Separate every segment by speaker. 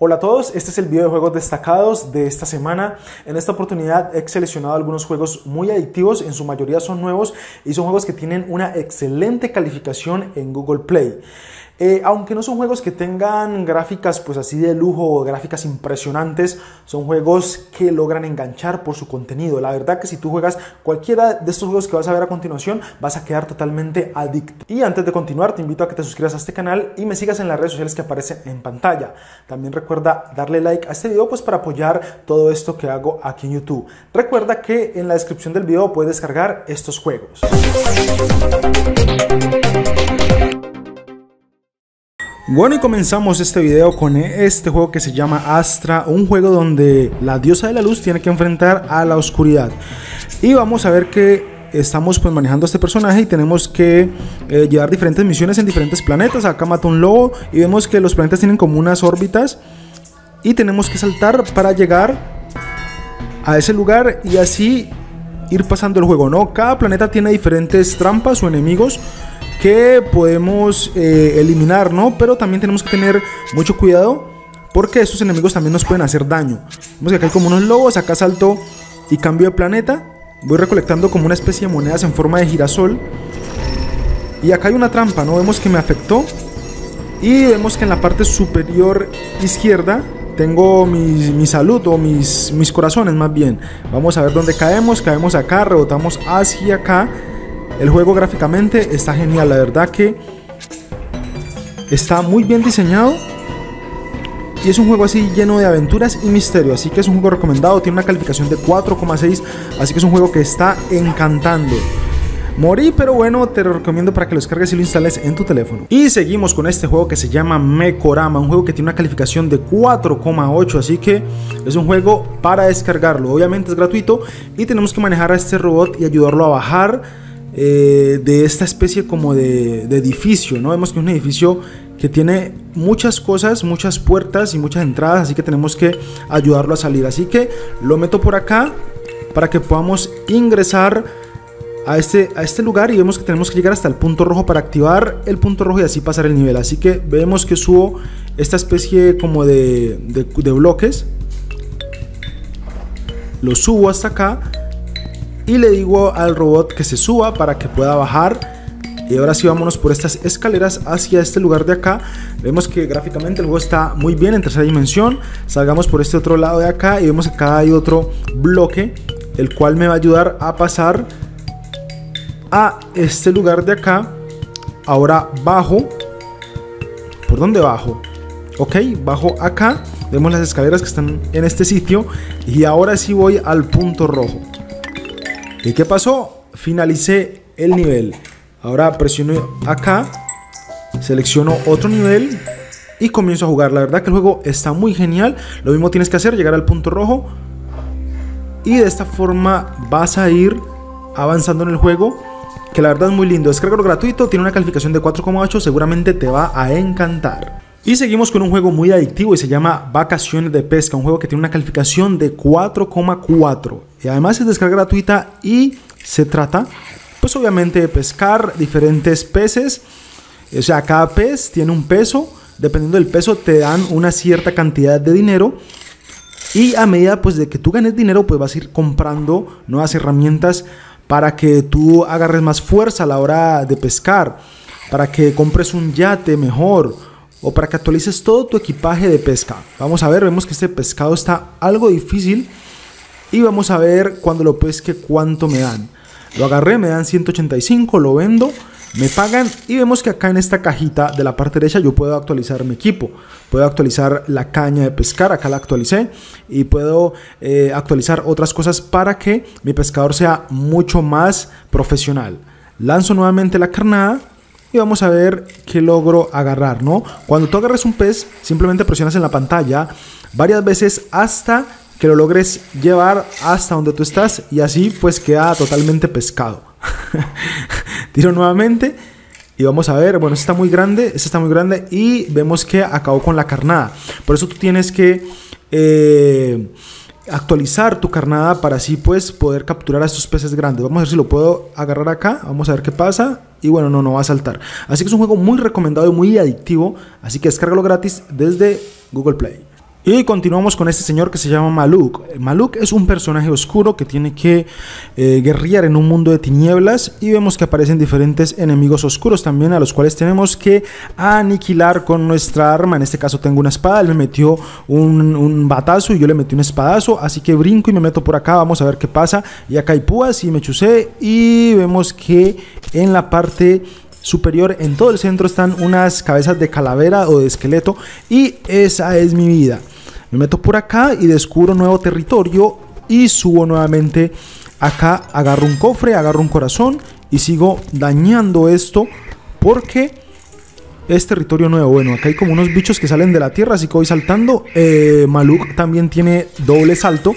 Speaker 1: Hola a todos, este es el video de juegos destacados de esta semana. En esta oportunidad he seleccionado algunos juegos muy adictivos, en su mayoría son nuevos y son juegos que tienen una excelente calificación en Google Play. Eh, aunque no son juegos que tengan gráficas pues así de lujo o gráficas impresionantes, son juegos que logran enganchar por su contenido. La verdad que si tú juegas cualquiera de estos juegos que vas a ver a continuación, vas a quedar totalmente adicto. Y antes de continuar, te invito a que te suscribas a este canal y me sigas en las redes sociales que aparecen en pantalla. También recuerda darle like a este video pues para apoyar todo esto que hago aquí en YouTube. Recuerda que en la descripción del video puedes descargar estos juegos. Bueno y comenzamos este video con este juego que se llama Astra, un juego donde la diosa de la luz tiene que enfrentar a la oscuridad. Y vamos a ver que estamos pues manejando a este personaje y tenemos que eh, llevar diferentes misiones en diferentes planetas. Acá mata un lobo y vemos que los planetas tienen como unas órbitas y tenemos que saltar para llegar a ese lugar y así ir pasando el juego, ¿no? Cada planeta tiene diferentes trampas o enemigos que podemos eh, eliminar, ¿no? Pero también tenemos que tener mucho cuidado porque estos enemigos también nos pueden hacer daño. Vemos que acá hay como unos lobos, acá salto y cambio de planeta. Voy recolectando como una especie de monedas en forma de girasol. Y acá hay una trampa, ¿no? Vemos que me afectó. Y vemos que en la parte superior izquierda tengo mi, mi salud o mis, mis corazones más bien. Vamos a ver dónde caemos. Caemos acá, rebotamos hacia acá. El juego gráficamente está genial, la verdad que está muy bien diseñado. Y es un juego así lleno de aventuras y misterio, así que es un juego recomendado, tiene una calificación de 4,6, así que es un juego que está encantando. Morí, pero bueno, te lo recomiendo para que lo descargues y lo instales en tu teléfono. Y seguimos con este juego que se llama Mekorama, un juego que tiene una calificación de 4,8, así que es un juego para descargarlo. Obviamente es gratuito y tenemos que manejar a este robot y ayudarlo a bajar eh, de esta especie como de, edificio, ¿no? Vemos que es un edificio que tiene muchas cosas, muchas puertas y muchas entradas, así que tenemos que ayudarlo a salir. Así que lo meto por acá para que podamos ingresar a este, a este lugar y vemos que tenemos que llegar hasta el punto rojo para activar el punto rojo y así pasar el nivel. Así que vemos que subo esta especie como de, de bloques. Lo subo hasta acá y le digo al robot que se suba para que pueda bajar. Y ahora sí vámonos por estas escaleras hacia este lugar de acá. Vemos que gráficamente el juego está muy bien en tercera dimensión. Salgamos por este otro lado de acá y vemos que acá hay otro bloque. El cual me va a ayudar a pasar a este lugar de acá. Ahora bajo. ¿Por dónde bajo? Ok, bajo acá. Vemos las escaleras que están en este sitio. Y ahora sí voy al punto rojo. ¿Y qué pasó? Finalicé el nivel. Ahora presiono acá, selecciono otro nivel y comienzo a jugar. La verdad que el juego está muy genial. Lo mismo tienes que hacer, llegar al punto rojo. Y de esta forma vas a ir avanzando en el juego. Que la verdad es muy lindo. Descargalo gratuito, tiene una calificación de 4,8. Seguramente te va a encantar. Y seguimos con un juego muy adictivo y se llama Vacaciones de Pesca, un juego que tiene una calificación de 4,4. Y además es descarga gratuita y se trata, pues obviamente, de pescar diferentes peces. O sea, cada pez tiene un peso. Dependiendo del peso te dan una cierta cantidad de dinero. Y a medida pues de que tú ganes dinero, pues vas a ir comprando nuevas herramientas para que tú agarres más fuerza a la hora de pescar, para que compres un yate mejor o para que actualices todo tu equipaje de pesca. Vamos a ver, vemos que este pescado está algo difícil y vamos a ver cuando lo pesque cuánto me dan. Lo agarré, me dan 185, lo vendo, me pagan y vemos que acá en esta cajita de la parte derecha yo puedo actualizar mi equipo. Puedo actualizar la caña de pescar, acá la actualicé y puedo eh, actualizar otras cosas para que mi pescador sea mucho más profesional. Lanzo nuevamente la carnada y vamos a ver qué logro agarrar, ¿no? Cuando tú agarres un pez, simplemente presionas en la pantalla varias veces hasta que lo logres llevar hasta donde tú estás y así pues queda totalmente pescado. Tiro nuevamente y vamos a ver, bueno, este está muy grande, este está muy grande y vemos que acabó con la carnada. Por eso tú tienes que... Eh, actualizar tu carnada para así pues poder capturar a estos peces grandes. Vamos a ver si lo puedo agarrar acá, vamos a ver qué pasa y bueno, no, no va a saltar. Así que es un juego muy recomendado y muy adictivo, así que descárgalo gratis desde Google Play. Y continuamos con este señor que se llama Maluk. Maluk es un personaje oscuro que tiene que eh, guerrear en un mundo de tinieblas y vemos que aparecen diferentes enemigos oscuros también a los cuales tenemos que aniquilar con nuestra arma. En este caso tengo una espada, él me metió un, un batazo y yo le metí un espadazo, así que brinco y me meto por acá, vamos a ver qué pasa. Y acá hay púas y me chusé y vemos que en la parte superior en todo el centro están unas cabezas de calavera o de esqueleto y esa es mi vida. Me meto por acá y descubro nuevo territorio y subo nuevamente acá, agarro un cofre, agarro un corazón y sigo dañando esto porque es territorio nuevo. Bueno, acá hay como unos bichos que salen de la tierra, así que voy saltando. Eh, Maluk también tiene doble salto.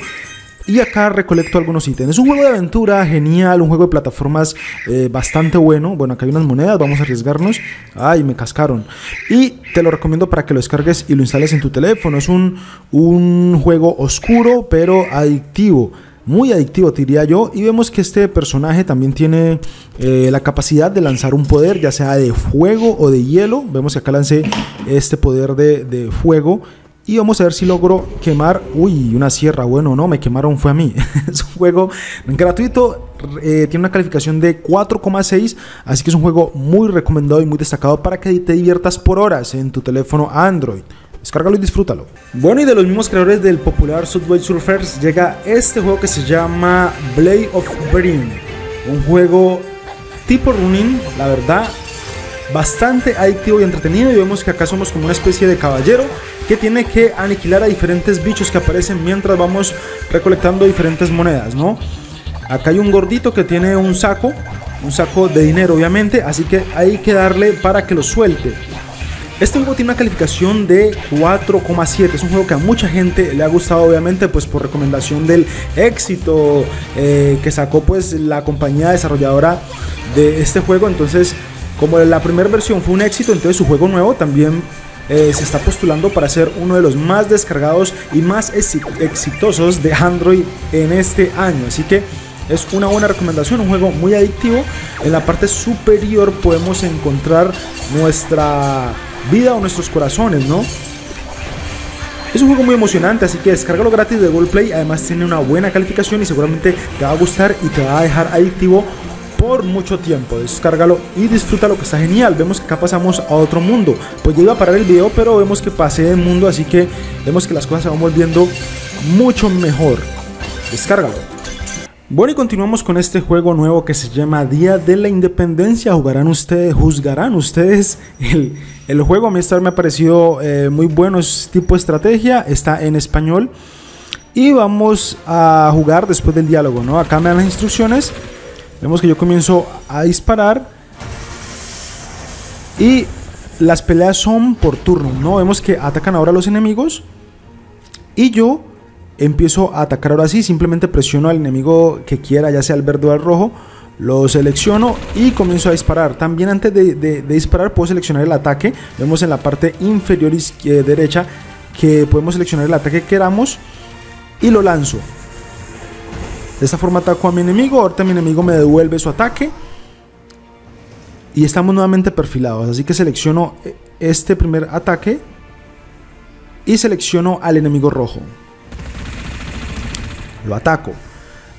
Speaker 1: Y acá recolecto algunos ítems. Es un juego de aventura genial, un juego de plataformas eh, bastante bueno. Bueno, acá hay unas monedas, vamos a arriesgarnos. Ay, me cascaron. Y te lo recomiendo para que lo descargues y lo instales en tu teléfono. Es un, un juego oscuro, pero adictivo muy adictivo, diría yo. Y vemos que este personaje también tiene eh, la capacidad de lanzar un poder, ya sea de fuego o de hielo. Vemos que acá lancé este poder de, de fuego y vamos a ver si logro quemar. Uy, una sierra. Bueno, no, me quemaron, fue a mí. es un juego gratuito. Eh, tiene una calificación de 4,6. Así que es un juego muy recomendado y muy destacado para que te diviertas por horas en tu teléfono Android. Descárgalo y disfrútalo. Bueno, y de los mismos creadores del popular Subway Surfers llega este juego que se llama Blade of Brain. Un juego tipo running, la verdad, bastante adictivo y entretenido. Y vemos que acá somos como una especie de caballero que tiene que aniquilar a diferentes bichos que aparecen mientras vamos recolectando diferentes monedas, ¿no? Acá hay un gordito que tiene un saco, un saco de dinero obviamente, así que hay que darle para que lo suelte. Este juego tiene una calificación de 4,7. Es un juego que a mucha gente le ha gustado, obviamente, pues por recomendación del éxito eh, que sacó pues la compañía desarrolladora de este juego. Entonces, como la primera versión fue un éxito, entonces su juego nuevo también eh, se está postulando para ser uno de los más descargados y más exitosos de Android en este año. Así que es una buena recomendación, un juego muy adictivo. En la parte superior podemos encontrar nuestra vida o nuestros corazones, ¿no? Es un juego muy emocionante, así que descárgalo gratis de Google Play. Además tiene una buena calificación y seguramente te va a gustar y te va a dejar adictivo por mucho tiempo. Descárgalo y disfrútalo que está genial. Vemos que acá pasamos a otro mundo. Pues ya iba a parar el video, pero vemos que pasé de mundo, así que vemos que las cosas se van volviendo mucho mejor. Descárgalo. Bueno, y continuamos con este juego nuevo que se llama Día de la Independencia. Jugarán ustedes, juzgarán ustedes. El, el juego a mí me ha parecido eh, muy bueno, es tipo estrategia, está en español. Y vamos a jugar después del diálogo, ¿no? Acá me dan las instrucciones Vemos que yo comienzo a disparar. Y las peleas son por turno, ¿no? Vemos que atacan ahora los enemigos. Y yo empiezo a atacar ahora sí. Simplemente presiono al enemigo que quiera, ya sea el verde o el rojo. Lo selecciono y comienzo a disparar. También antes de, disparar puedo seleccionar el ataque. Vemos en la parte inferior derecha que podemos seleccionar el ataque que queramos. Y lo lanzo. De esta forma ataco a mi enemigo. Ahorita mi enemigo me devuelve su ataque. Y estamos nuevamente perfilados. Así que selecciono este primer ataque. Y selecciono al enemigo rojo. Lo ataco.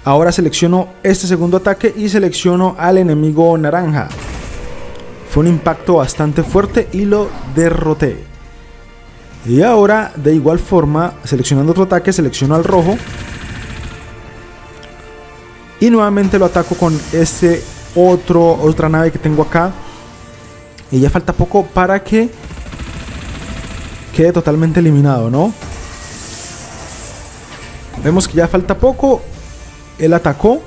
Speaker 1: Ahora selecciono este segundo ataque y selecciono al enemigo naranja. Fue un impacto bastante fuerte y lo derroté. Y ahora, de igual forma, seleccionando otro ataque, selecciono al rojo y nuevamente lo ataco con ese otro, otra nave que tengo acá. Y ya falta poco para que quede totalmente eliminado, ¿no? Vemos que ya falta poco. Él atacó.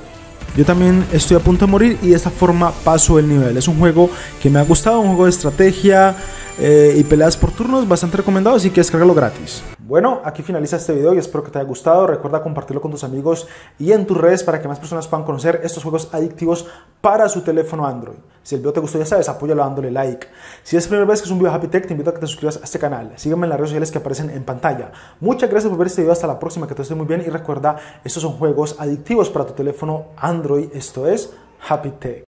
Speaker 1: Yo también estoy a punto de morir y de esta forma paso el nivel. Es un juego que me ha gustado, un juego de estrategia eh, y peleas por turnos bastante recomendado, así que descárgalo gratis. Bueno, aquí finaliza este video y espero que te haya gustado. Recuerda compartirlo con tus amigos y en tus redes para que más personas puedan conocer estos juegos adictivos para su teléfono Android. Si el video te gustó, ya sabes, apóyalo dándole like. Si es la primera vez que es un video Happy Tech, te invito a que te suscribas a este canal. Sígueme en las redes sociales que aparecen en pantalla. Muchas gracias por ver este video. Hasta la próxima, que te esté muy bien. Y recuerda, estos son juegos adictivos para tu teléfono Android. Esto es Happy Tech.